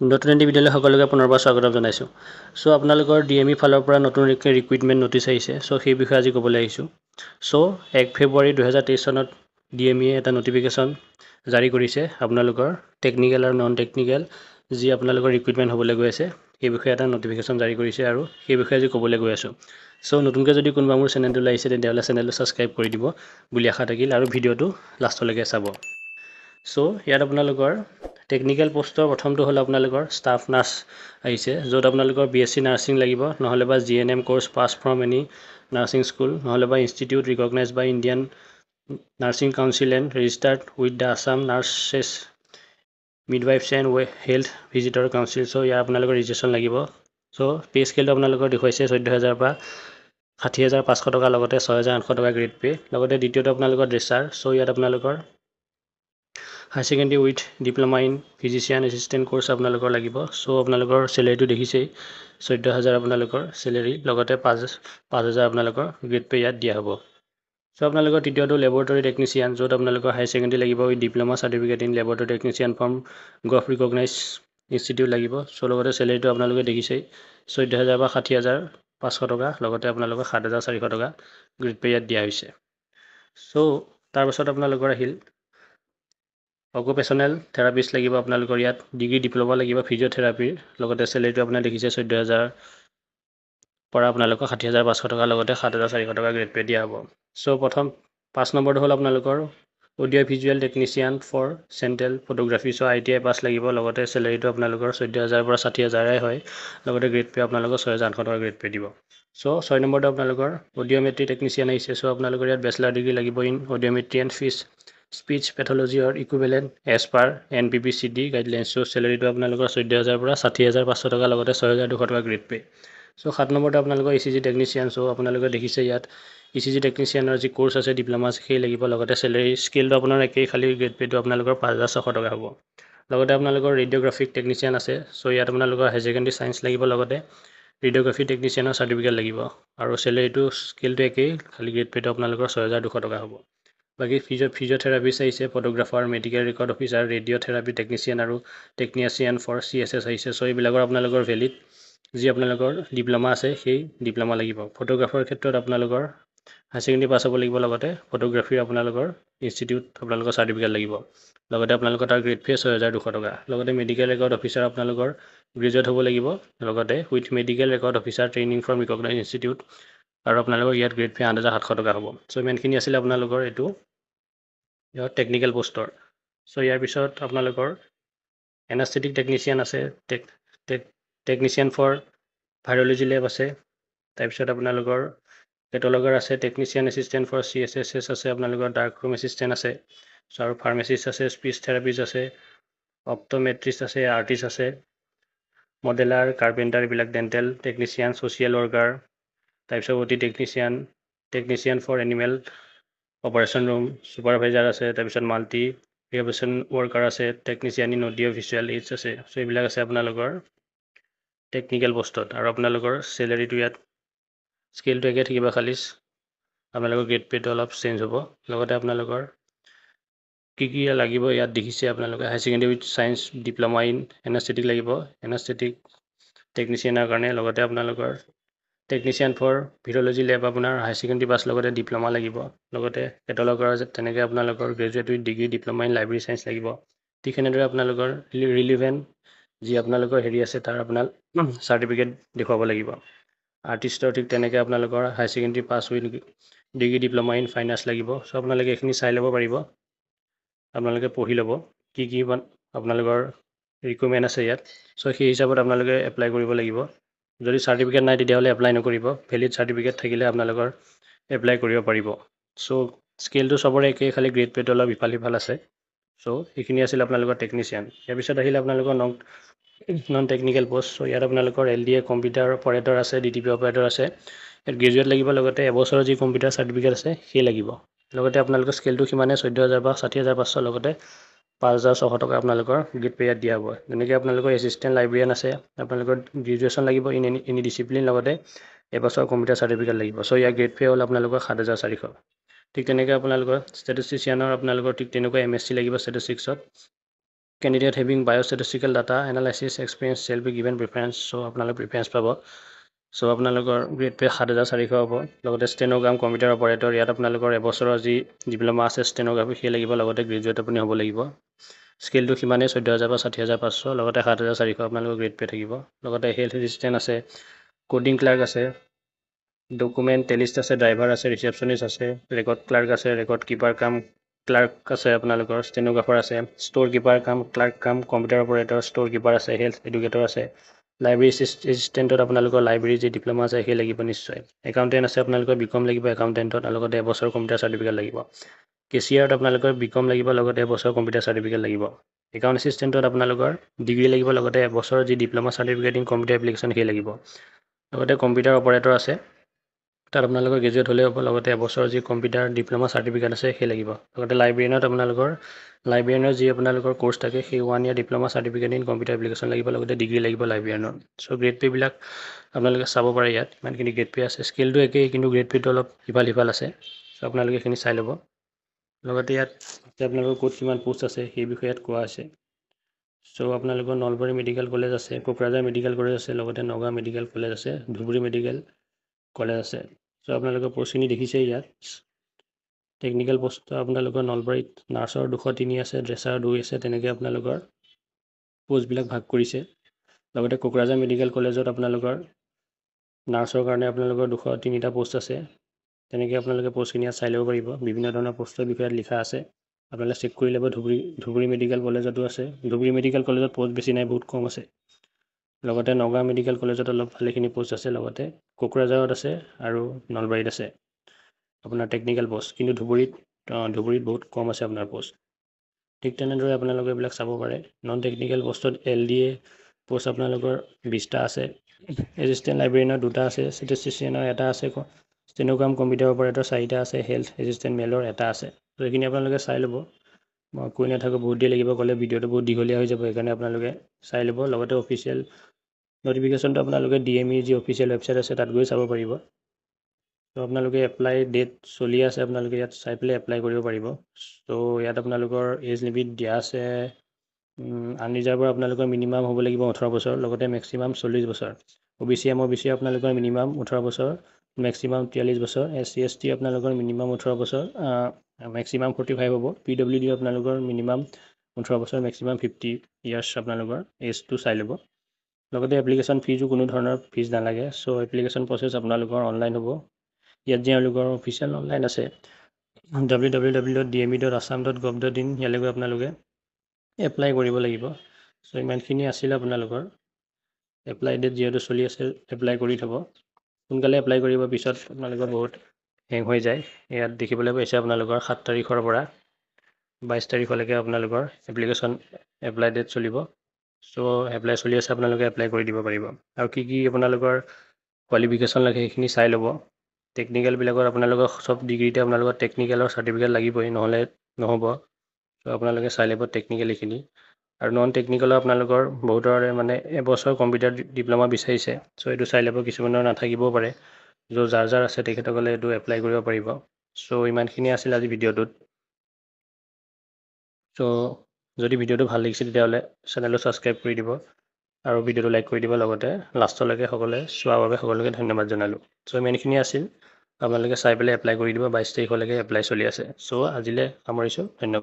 নতুন এটি বিদ্যালয় সকলোকে পুনৰবাৰ স্বাগতম জনাইছোঁ। চ' আপোনালোকৰ ডি এম ই ফালৰ পৰা নতুন ৰিক্ৰুইটমেণ্ট ন'টিচ আহিছে। চ' সেই বিষয়ে আজি ক'বলৈ আহিছোঁ। চ' এক ফেব্ৰুৱাৰী দুহেজাৰ তেইছ চনত ডি এম ইয়ে এটা নটিফিকেশ্যন জাৰি কৰিছে আপোনালোকৰ টেকনিকেল আৰু নন টেকনিকেল যি আপোনালোকৰ ৰিক্ৰুইটমেণ্ট হ'বলৈ গৈ আছে। সেই বিষয়ে এটা নটিফিকেশ্যন জাৰি কৰিছে আৰু সেই বিষয়ে আজি ক'বলৈ গৈ আছোঁ। চ' নতুনকৈ যদি কোনোবা মোৰ চেনেলটোলৈ আহিছে তেতিয়াহ'লে চেনেলটো ছাবস্ক্ৰাইব কৰি দিব বুলি আশা থাকিল আৰু ভিডিঅ'টো লাষ্টলৈকে চাব। চ' ইয়াত আপোনালোকৰ টেকনিকেল পষ্টৰ প্ৰথমটো হ'ল আপোনালোকৰ ষ্টাফ নাৰ্ছ আহিছে য'ত আপোনালোকৰ বি এছ চি নাৰ্ছিং লাগিব নহ'লে বা G N M course pass from any nursing school নহ'লে বা institute recognize by Indian nursing council and registered with the Assam nurses midwives and we health visitor council so' ইয়াৰ আপোনালোকৰ registration লাগিব। চ' pay স্কেলটো আপোনালোকৰ দেখুৱাইছে চৈধ্য হাজাৰৰ পৰা ষাঠি হাজাৰ পাঁচশ টকাৰ লগতে ছয় হাজাৰ আঠশ টকা গ্ৰেড পে' লগতে দ্বিতীয়টো আপোনালোকৰ ড্ৰেচাৰ চ' ইয়াত আপোনালোকৰ high secondary with diploma in physician assistant course আপোনালোকৰ লাগিব। চ' আপোনালোকৰ চেলেৰিটো দেখিছেই। চৈধ্য হাজাৰ আপোনালোকৰ চেলেৰি লগতে পাঁচ পাঁচ হাজাৰ আপোনালোকৰ গ্ৰেড পে' ইয়াত দিয়া হ'ব। চ' আপোনালোকৰ তৃতীয়টো লেবৰেটৰী টেকনিচিয়ান য'ত আপোনালোকৰ হাই ছেকেণ্ডেৰী লাগিব। With diploma certificate in laboratory technician from gov recognize institute লাগিব। চ' লগতে চেলেৰিটো আপোনালোকে দেখিছেই। চৈধ্য হাজাৰ বা ষাঠি হাজাৰ পাঁচশ টকা লগতে আপোনালোকৰ সাত হাজাৰ চাৰিশ টকা গ্ৰেড পে' ইয়াত দিয়া হৈছে। চ' তাৰপাছত আপোনালোকৰ আহিল অকুপেশ্যনেল থেৰাপিষ্ট লাগিব আপোনালোকৰ ইয়াত ডিগ্ৰী ডিপ্ল'মা লাগিব ফিজিঅ'থেৰাপিৰ লগতে চেলেৰিটো আপোনাৰ দেখিছে চৈধ্য হাজাৰ পৰা আপোনালোকৰ ষাঠি হাজাৰ পাঁচশ টকাৰ লগতে সাত হাজাৰ চাৰিশ টকা গ্ৰেড পে' দিয়া হ'ব। চ' প্ৰথম পাঁচ নম্বৰটো হ'ল আপোনালোকৰ audio' visual technician for central photography so' I T I pass লাগিব লগতে চেলেৰিটো আপোনালোকৰ চৈধ্য হাজাৰৰ পৰা ষাঠি হাজাৰে হয় লগতে গ্ৰেড পে' আপোনালোকৰ ছয় হাজাৰ আঠশ টকা গ্ৰেড পে' দিব। চ' ছয় নম্বৰটো আপোনালোকৰ অডিঅ'মেট্ৰি টেকনিচিয়ান আহিছে চ' আপোনালোকৰ ইয়াত বেচেলাৰ ডিগ্ৰী লাগিব in audiometry and fees speech pathology or equivalent as per N P P C D guidelines so' চেলেৰিটো আপোনালোকৰ চৈধ্য হাজাৰৰ পৰা ষাঠি হাজাৰ পাঁচশ টকা লগতে ছয় হাজাৰ দুশ টকা গ্ৰেড পে' চ' সাত নম্বৰটো আপোনালোকৰ E C G technician so' আপোনালোকে দেখিছে ইয়াত ই চি জি টেকনিচিয়ানৰ যি কোৰ্চ আছে ডিপ্ল'মা আছে সেই লাগিব। লগতে চেলেৰি স্কিলটো আপোনাৰ একেই খালী গ্ৰেড পে'টো আপোনালোকৰ পাঁচ হাজাৰ ছশ টকা হ'ব। লগতে আপোনালোকৰ ৰেডিঅ'গ্ৰাফিক টেকনিচিয়ান আছে চ' ইয়াত আপোনালোকৰ হাই ছেকেণ্ডেৰী ছায়েঞ্চ লাগিব। লগতে ৰেডিঅ'গ্ৰাফি টেকনিচিয়ানৰ চাৰ্টিফিকেট লাগিব। আৰু চেলেৰিটো স্কিলটো একেই খালী গ্ৰেড পে'টো আপোনালোকৰ ছয় হাজাৰ দুশ টকা হ'ব। বাকী ফিজিঅ' ফিজিঅ'থেৰাপিষ্ট আহিছে photographer medical record officer radiotherapy technician আৰু technician for C S S আহিছে। চ' এইবিলাকৰ আপোনালোকৰ ভেলিড যি আপোনালোকৰ ডিপ্ল'মা আছে সেই ডিপ্ল'মা লাগিব। ফটোগ্ৰাফাৰ ক্ষেত্ৰত আপোনালোকৰ হাই ছেকেণ্ডেৰী পাছ হ'ব লাগিব লগতে ফটোগ্ৰাফীৰ আপোনালোকৰ ইনষ্টিটিউট আপোনালোকৰ চাৰ্টিফিকেট লাগিব। লগতে আপোনালোকৰ তাৰ গ্ৰেড ফে ছয় হাজাৰ দুশ টকা। লগতে মেডিকেল ৰেকৰ্ড অফিচাৰ আপোনালোকৰ গ্ৰেজুৱেট হ'ব লাগিব। লগতে with medical record officer training from recognize institute আৰু আপোনালোকৰ ইয়াত গ্ৰেড ফে আঠ হাজাৰ সাতশ টকা হ'ব। চ' ইমানখিনি আছিলে আপোনালোকৰ এইটো টেকনিকেল পষ্টৰ চ' ইয়াৰ পিছত আপোনালোকৰ এনাষ্টেটিক টেকনিচিয়ান আছে tech tech technician for virology lab আছে তাৰপিছত আপোনালোকৰ কেটলগাৰ আছে technician assistant for C S S S আছে আপোনালোকৰ ডাৰ্ক ৰুম এছিষ্টেণ্ট আছে চ' আৰু ফাৰ্মাচিষ্ট আছে স্পীচ থেৰাপিষ্ট আছে অপ্ট'মেট্ৰিষ্ট আছে আৰ্টিষ্ট আছে মডেলাৰ কাৰ্পেণ্টাৰ এইবিলাক ডেণ্টেল টেকনিচিয়ান ছ'চিয়েল ৱৰ্কাৰ তাৰপিছত O' T technician technician for animal operation room supervisor আছে তাৰপিছত মাল্টি ৰিহেবিলিটেশ্যন ৱৰ্কাৰ আছে technician in audio' visual aids আছে চ' এইবিলাক আছে আপোনালোকৰ টেকনিকেল পষ্টত আৰু আপোনালোকৰ চেলেৰিটো ইয়াত স্কেলটো একে থাকিব খালী আপোনালোকৰ গ্ৰেড পে'টো অলপ চেঞ্জ হ'ব। লগতে আপোনালোকৰ কি কি লাগিব ইয়াত দেখিছে আপোনালোকে। High secondary with science diploma in anaesthetic লাগিব এনাষ্টেটিক টেকনিচিয়ানৰ কাৰণে। লগতে আপোনালোকৰ টেকনিচিয়ান ফৰ ভিৰলজি লেব আপোনাৰ হাই ছেকেণ্ডেৰী পাছ লগতে ডিপ্ল'মা লাগিব। লগতে কেটলগাৰ তেনেকৈ আপোনালোকৰ graduate degree diploma in library science লাগিব। ঠিক সেনেদৰে আপোনালোকৰ ৰিলিভেণ্ট যি আপোনালোকৰ হেৰি আছে তাৰ আপোনাৰ চাৰ্টিফিকেট দেখুৱাব লাগিব। আৰ্টিষ্টৰ ঠিক তেনেকৈ আপোনালোকৰ high secondary pass with degree diploma in fine arts লাগিব। চ' আপোনালোকে এইখিনি চাই ল'ব পাৰিব। আপোনালোকে পঢ়ি ল'ব। কি কি আপোনালোকৰ ৰিকুৱাৰমেণ্ট আছে ইয়াত। চ' সেই হিচাপত আপোনালোকে এপ্লাই কৰিব লাগিব। যদি চাৰ্টিফিকেট নাই তেতিয়াহ'লে এপ্লাই নকৰিব। ভেলিড চাৰ্টিফিকেট থাকিলে আপোনালোকৰ এপ্লাই কৰিব পাৰিব। চ' স্কেলটো চবৰে একেই খালী গ্ৰেড পে'টো অলপ ইফাল সিফাল আছে। চ' সেইখিনি আছিল আপোনালোকৰ টেকনিচিয়ান ইয়াৰ পিছত আহিলে আপোনালোকৰ non non technical post so' ইয়াত আপোনালোকৰ L D A computer operator আছে ডি টি পি অপাৰেটৰ আছে। ইয়াত গ্ৰেজুৱেট লাগিব লগতে এবছৰৰ যি কম্পিউটাৰ চাৰ্টিফিকেট আছে সেই লাগিব। লগতে আপোনালোকৰ স্কেলটো সিমানে চৈধ্য হাজাৰ বা ষাঠি হাজাৰ পাঁচশ লগতে পাঁচ হাজাৰ ছশ টকা আপোনালোকৰ গ্ৰেড পে' ইয়াত দিয়া হ'ব। যেনেকৈ আপোনালোকৰ এছিষ্টেণ্ট লাইব্ৰেৰিয়ান আছে আপোনালোকৰ গ্ৰেজুৱেশ্যন লাগিব ইন এনি এনি ডিচিপ্লিন লগতে এবছৰ কম্পিউটাৰ চাৰ্টিফিকেট লাগিব। চ' ইয়াৰ গ্ৰেড পে' হ'ল আপোনালোকৰ সাত হাজাৰ চাৰিশ। ঠিক তেনেকৈ আপোনালোকৰ ষ্টেটিষ্টিচিয়ানৰ আপোনালোকৰ ঠিক তেনেকুৱা এম এছ চি লাগিব ষ্টেটিষ্টিক্সত candidate having biostatistical data analysis experience shall be given preference so' আপোনালোকে প্ৰিফাৰেঞ্চ পাব। চ' আপোনালোকৰ গ্ৰেড পে সাত হাজাৰ চাৰিশ হ'ব। লগতে ষ্টেন'গ্ৰাম কম্পিউটাৰ অপাৰেটৰ ইয়াত আপোনালোকৰ এবছৰৰ যি ডিপ্ল'মা আছে ষ্টেন'গ্ৰাফি সেই লাগিব। লগতে গ্ৰেজুৱেট আপুনি হ'ব লাগিব। স্কিলটো সিমানেই চৈধ্য হাজাৰ পৰা ষাঠি হাজাৰ পাঁচশ। লগতে সাত হাজাৰ চাৰিশ আপোনালোকৰ গ্ৰেড পে থাকিব। লগতে হেল্থ এছিষ্টেণ্ট আছে কোডিং ক্লাৰ্ক আছে ডকুমেণ্ট টেলিষ্ট আছে ড্ৰাইভাৰ আছে ৰিচেপশ্যনিষ্ট আছে ৰেকৰ্ড ক্লাৰ্ক আছে ৰেকৰ্ড কিপাৰ কাম ক্লাৰ্ক আছে আপোনালোকৰ ষ্টেন'গ্ৰাফাৰ আছে store keeper cum clerk cum computer operator store keeper আছে হেল্থ এডুকেটৰ আছে। লাইব্ৰেৰী এছিষ্টেণ্টত আপোনালোকৰ লাইব্ৰেৰী যি ডিপ্ল'মা আছে সেই লাগিব নিশ্চয়। একাউণ্টেণ্ট আছে আপোনালোকৰ বি কম লাগিব একাউণ্টেণ্টত লগতে এবছৰ কম্পিউটাৰ চাৰ্টিফিকেট লাগিব। কেচিয়াৰত আপোনালোকৰ বি কম লাগিব লগতে এবছৰ কম্পিউটাৰ চাৰ্টিফিকেট লাগিব। একাউণ্ট এছিষ্টেণ্টত আপোনালোকৰ ডিগ্ৰী লাগিব লগতে এবছৰ যি diploma certificate in computer application সেই লাগিব। লগতে কম্পিউটাৰ অপাৰেটৰ আছে। তাত আপোনালোকৰ গ্ৰেজুৱেট হ'লেই হ'ব লগতে এবছৰৰ যি কম্পিউটাৰ ডিপ্ল'মা চাৰ্টিফিকেট আছে সেই লাগিব। লগতে লাইব্ৰেৰীণত আপোনালোকৰ লাইব্ৰেৰীণৰ যি আপোনালোকৰ ক'ৰ্চ থাকে সেই one year diploma certificate in computer application লাগিব লগতে ডিগ্ৰী লাগিব লাইব্ৰেৰীণত চ' গ্ৰেড পে'বিলাক আপোনালোকে চাব পাৰে ইয়াত ইমানখিনি গ্ৰেড পে' আছে। স্কিলটো একেই কিন্তু গ্ৰেড পে'টো অলপ ইফাল সিফাল আছে। চ' আপোনালোকে এইখিনি চাই ল'ব। লগতে ইয়াত আপোনালোকৰ ক'ত কিমান পোষ্ট আছে সেই বিষয়ে ইয়াত কোৱা আছে। চ' আপোনালোকৰ নলবাৰী মেডিকেল কলেজ আছে কোকৰাঝাৰ মেডিকেল কলেজ আছে লগতে নগাঁও মেডিকেল কলেজ আছে ধুবুৰী মেডিকেল কলেজ আছে। চ' আপোনালোকৰ পষ্টখিনি দেখিছে ইয়াত। টেকনিকেল পষ্ট আপোনালোকৰ নলবাৰীত নাৰ্ছৰ দুশ তিনি আছে ড্ৰেছাৰ দুই আছে তেনেকৈ আপোনালোকৰ পষ্টবিলাক ভাগ কৰিছে। লগতে কোকৰাঝাৰ মেডিকেল কলেজত আপোনালোকৰ নাৰ্ছৰ কাৰণে আপোনালোকৰ দুশ তিনিটা পষ্ট আছে। তেনেকৈ আপোনালোকে পষ্টখিনি ইয়াত চাই ল'ব পাৰিব। বিভিন্ন ধৰণৰ পষ্টৰ বিষয়ে লিখা আছে। আপোনালোকে চেক কৰি ল'ব। ধুবুৰী ধুবুৰী মেডিকেল কলেজতো আছে। ধুবুৰী মেডিকেল কলেজত পষ্ট বেছি নাই বহুত কম আছে। লগতে নগাঁও মেডিকেল কলেজত অলপ ভালেখিনি পষ্ট আছে লগতে কোকৰাঝাৰত আছে আৰু নলবাৰীত আছে। আপোনাৰ টেকনিকেল পষ্ট কিন্তু ধুবুৰীত ধুবুৰীত বহুত কম আছে আপোনাৰ পষ্ট ঠিক তেনেদৰে আপোনালোকে এইবিলাক চাব পাৰে। নন টেকনিকেল পষ্টত এল ডি এ পষ্ট আপোনালোকৰ বিছটা আছে। এছিষ্টেণ্ট লাইব্ৰেৰীনৰ দুটা আছে ষ্টেটিষ্টিচিয়ানৰ এটা আছে ষ্টেনোগ্ৰাম কম্পিউটাৰ অপাৰেটৰ চাৰিটা আছে হেল্থ এছিষ্টেণ্ট মেলৰ এটা আছে। ত' এইখিনি আপোনালোকে চাই ল'ব। মই কৈ নাথাকোঁ বহুত দেৰি লাগিব ক'লে ভিডিঅ'টো বহুত দীঘলীয়া হৈ যাব সেইকাৰণে আপোনালোকে চাই ল'ব। লগতে অফিচিয়েল নটিফিকেশ্যনটো আপোনালোকে ডি এম ইৰ যি অফিচিয়েল ৱেবছাইট আছে তাত গৈ চাব পাৰিব। ত' আপোনালোকে এপ্লাই ডেট চলি আছে আপোনালোকে ইয়াত চাই পেলাই এপ্লাই কৰিব পাৰিব। ত' ইয়াত আপোনালোকৰ এজ লিমিট দিয়া আছে আনৰিজাৰ্ভৰ আপোনালোকৰ মিনিমাম হ'ব লাগিব ওঠৰ বছৰ লগতে মেক্সিমাম চল্লিছ বছৰ। O' B C M O' B C আপোনালোকৰ মিনিমাম ওঠৰ বছৰ মেক্সিমাম তিয়াল্লিছ বছৰ এছ চি এছ টি আপোনালোকৰ মিনিমাম ওঠৰ বছৰ মেক্সিমাম ফৰ্টি ফাইভ হ'ব। পি ডব্লিউ ডি আপোনালোকৰ মিনিমাম ওঠৰ বছৰ মেক্সিমাম ফিফটি ইয়াৰ্ছ আপোনালোকৰ এজটো চাই ল'ব। লগতে এপ্লিকেশ্যন ফিজো কোনো ধৰণৰ ফিজ নালাগে। চ' এপ্লিকেশ্যন প্ৰচেছ আপোনালোকৰ অনলাইন হ'ব। ইয়াত তেওঁলোকৰ অফিচিয়েল অনলাইন আছে W W W dot D M E dot Assam dot gov dot in ইয়ালৈ গৈ আপোনালোকে এপ্লাই কৰিব লাগিব। চ' ইমানখিনি আছিলে আপোনালোকৰ। এপ্লাই ডেট যিহেতু চলি আছে এপ্লাই কৰি থ'ব। সোনকালে এপ্লাই কৰিব পিছত আপোনালোকৰ বহুত হেং হৈ যায়। ইয়াত দেখিবলৈ পাইছে আপোনালোকৰ সাত তাৰিখৰ পৰা বাইছ তাৰিখলৈকে আপোনালোকৰ এপ্লিকেশ্যন এপ্লাই ডেট চলিব। চ' এপ্লাই চলি আছে আপোনালোকে এপ্লাই কৰি দিব পাৰিব। আৰু কি কি আপোনালোকৰ কোৱালিফিকেশ্যন লাগে সেইখিনি চাই ল'ব। টেকনিকেলবিলাকত আপোনালোকৰ চব ডিগ্ৰীতে আপোনালোকৰ টেকনিকেলৰ চাৰ্টিফিকেট লাগিবই নহ'লে নহ'ব। চ' আপোনালোকে চাই ল'ব টেকনিকেল এইখিনি। আৰু নন টেকনিকেলৰ আপোনালোকৰ বহুতৰে মানে এবছৰ কম্পিউটাৰ ডিপ্ল'মা বিচাৰিছে। চ' এইটো চাই ল'ব কিছুমানৰ নাথাকিবও পাৰে। য' যাৰ যাৰ আছে তেখেতসকলে এইটো এপ্লাই কৰিব পাৰিব। চ' ইমানখিনি আছিল আজি ভিডিঅ'টোত। চ' যদি ভিডিঅ'টো ভাল লাগিছে তেতিয়াহ'লে চেনেলটো ছাবস্ক্ৰাইব কৰি দিব আৰু ভিডিঅ'টো লাইক কৰি দিব। লগতে লাষ্টলৈকে সকলোৱে চোৱাৰ বাবে সকলোকে ধন্যবাদ জনালোঁ। চ' ইমানখিনি আছিল। আপোনালোকে চাই পেলাই এপ্লাই কৰি দিব। বাইছ তাৰিখলৈকে এপ্লাই চলি আছে। চ' আজিলৈ সামৰিছোঁ। ধন্যবাদ।